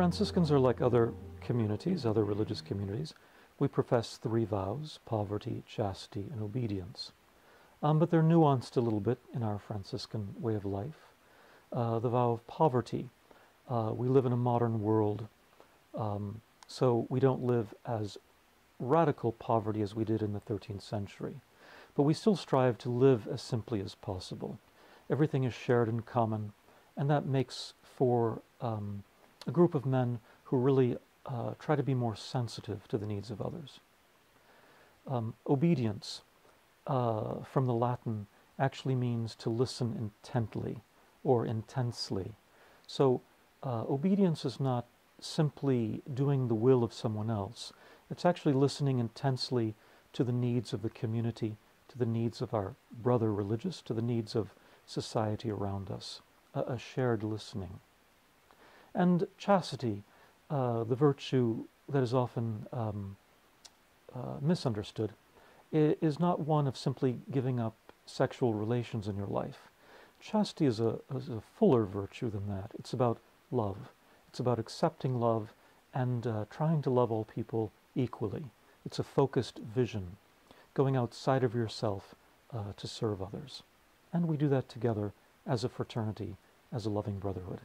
Franciscans are like other communities, other religious communities. We profess three vows poverty, chastity, and obedience. Um, but they're nuanced a little bit in our Franciscan way of life. Uh, the vow of poverty. Uh, we live in a modern world, um, so we don't live as radical poverty as we did in the 13th century. But we still strive to live as simply as possible. Everything is shared in common, and that makes for um, a group of men who really uh, try to be more sensitive to the needs of others. Um, obedience, uh, from the Latin, actually means to listen intently or intensely. So, uh, obedience is not simply doing the will of someone else, it's actually listening intensely to the needs of the community, to the needs of our brother religious, to the needs of society around us, a, a shared listening. And chastity, uh, the virtue that is often um, uh, misunderstood, is not one of simply giving up sexual relations in your life. Chastity is a, is a fuller virtue than that. It's about love. It's about accepting love and uh, trying to love all people equally. It's a focused vision, going outside of yourself uh, to serve others. And we do that together as a fraternity, as a loving brotherhood.